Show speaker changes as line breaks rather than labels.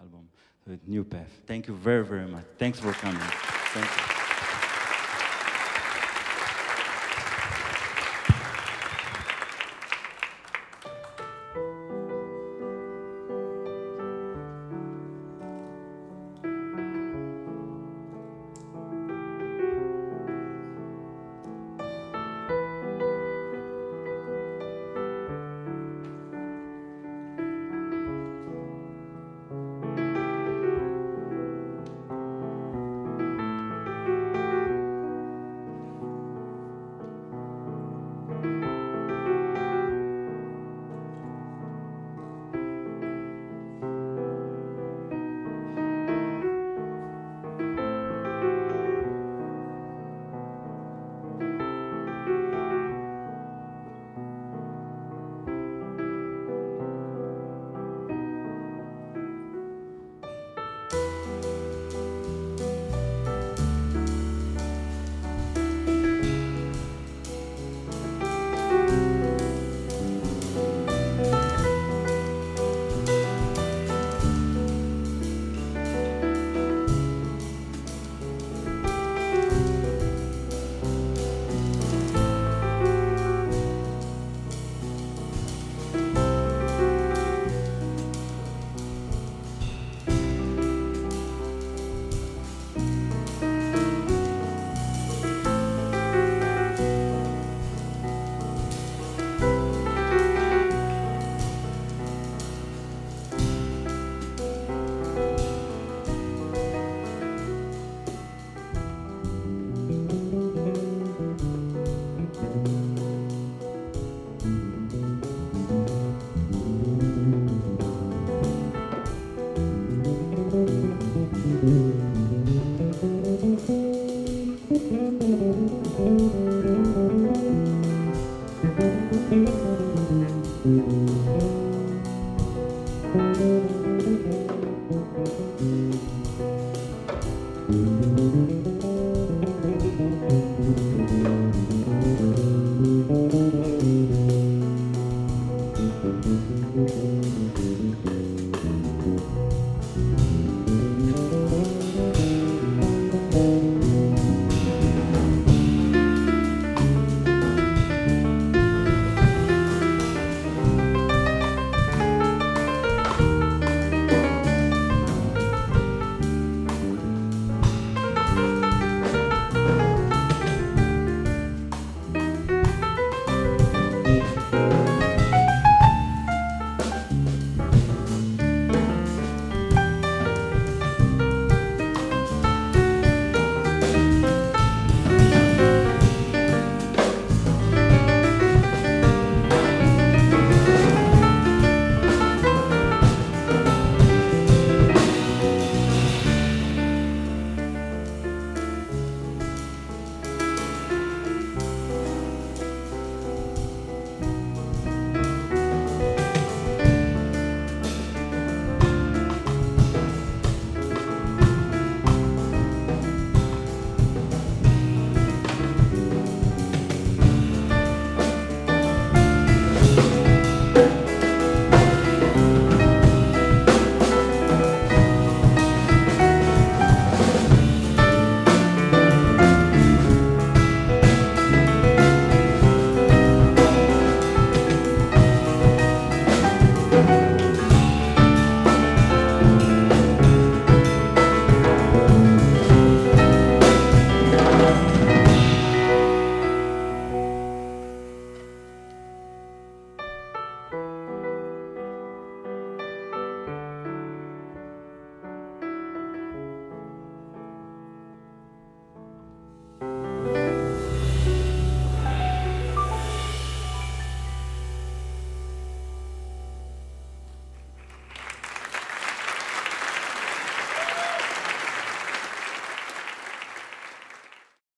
album, New Path. Thank you very, very much. Thanks for coming. Thank you. Thank you.